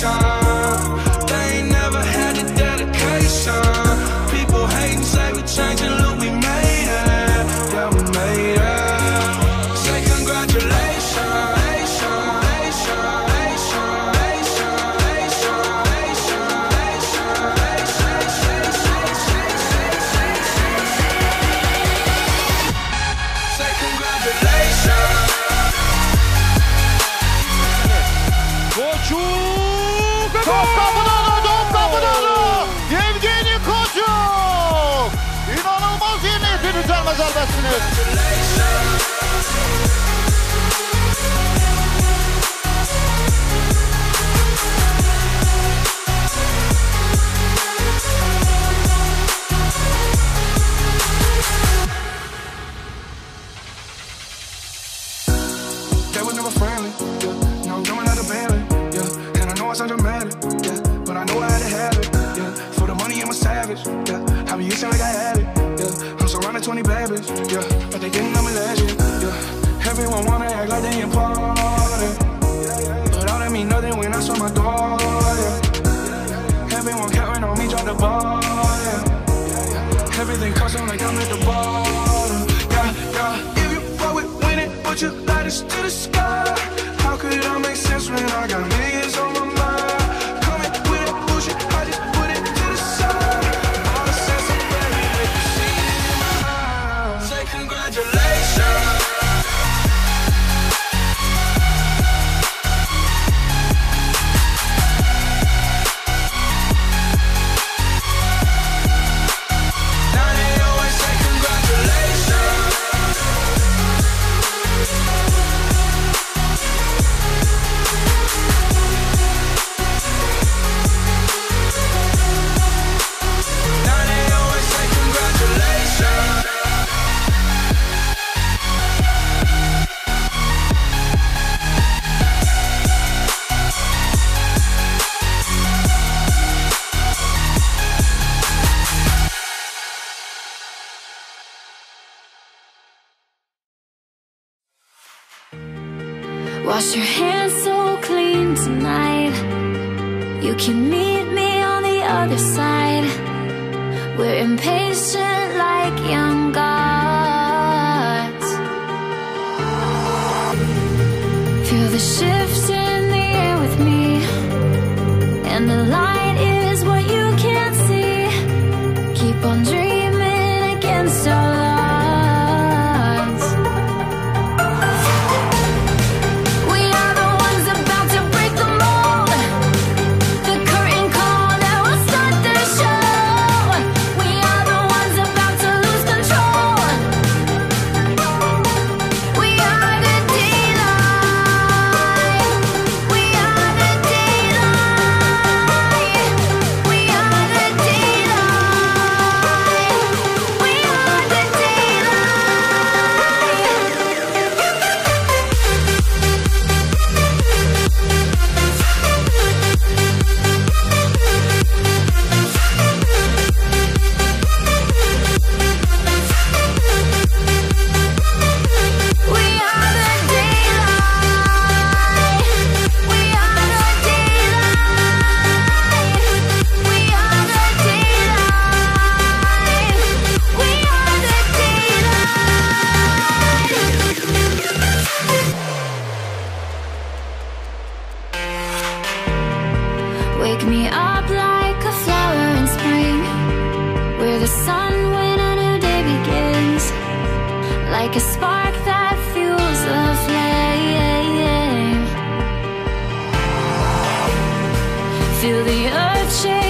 sun. yeah. Wash your hands so clean tonight. You can meet me on the other side. We're impatient like young gods. Feel the shift in the air with me. And the light shape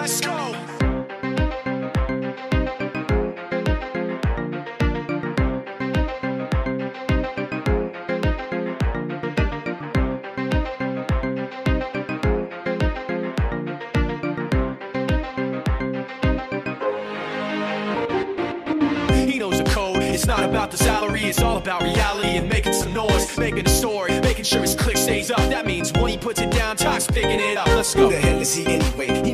Let's go. It's not about the salary, it's all about reality and making some noise, making a story, making sure his click stays up. That means when he puts it down, talks picking it up. Let's go. Who the hell is he anyway? He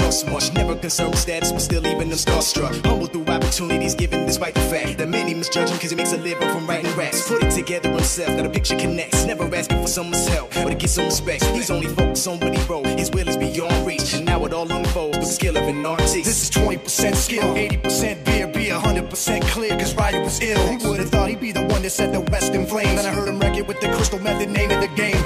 really much, never concerned with status, but still even them starstruck. Humble through opportunities given despite the fact that many misjudge him because he makes a living from writing raps. Put it together himself, now a picture connects. Never asking for someone's help or to get some respect. He's only focused on what he wrote, his will is beyond reach. And now it all unfolds with skill of an artist. This is 20% skill, 80% beer, be 100% clear, cause Ryder was ill. He would've thought he'd be the one that set the West in flames. Then I heard him wreck it with the crystal method, name of the game.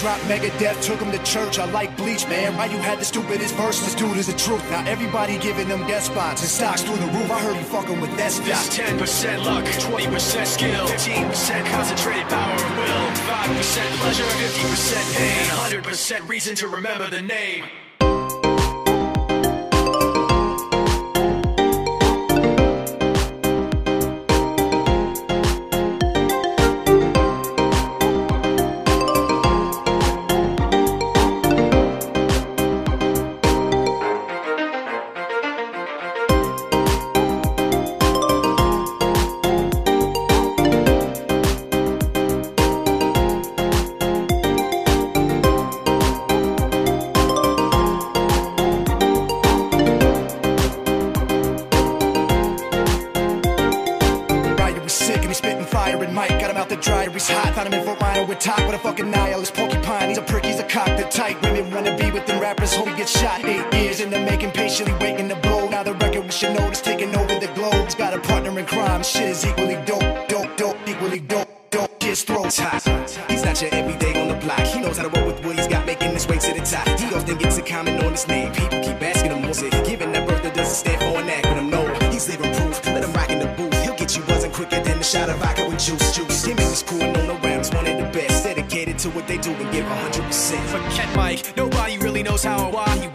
Dropped Megadeth, took him to church. I like Bleach, man. Why you had the stupidest verse, this dude is the truth. Now everybody giving them guest spots and stocks through the roof. I heard you fucking with that is 10% luck, 20% skill, 15% concentrated power of will, 5% pleasure, 50% pain, 100% reason to remember the name. With top with a fucking nihilist porcupine. He's a prick, he's a cock, the tight. Women wanna be with them rappers, hope he gets shot. Eight years in the making, patiently waiting to blow. Now the record we should know is taking over the globe. He's got a partner in crime. Shit is equally dope, dope, dope, equally dope, dope. Kids throats hot. He's not your everyday on the block. He knows how to roll with what he's got, making his way to the top. He often gets a comment on his name. People keep asking him, what's it? Giving that birth that doesn't stand for an I'm no. He's living proof. Let him rock in the booth. He'll get you buzzing quicker than a shot of vodka with juice. Juice. Him and his crew and on the they do and give 100%. Forget Mike, nobody really knows how or why he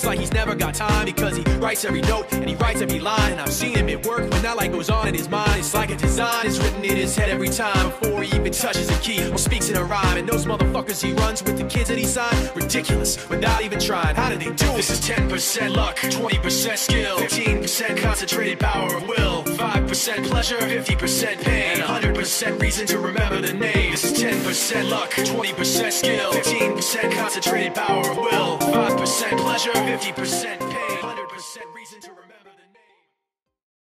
seems like he's never got time because he writes every note and he writes every line. And I've seen him at work when that light goes on in his mind. It's like a design is written in his head every time before he even touches a key or speaks in a rhyme. And those motherfuckers he runs with the kids that he signed, ridiculous without even trying. How did they do it? This is 10% luck, 20% skill, 15% concentrated power of will, 5% pleasure, 50% pain, and 100% reason to remember the name. This is 10% luck, 20% skill, 15% concentrated power of will, 5% pleasure, 50%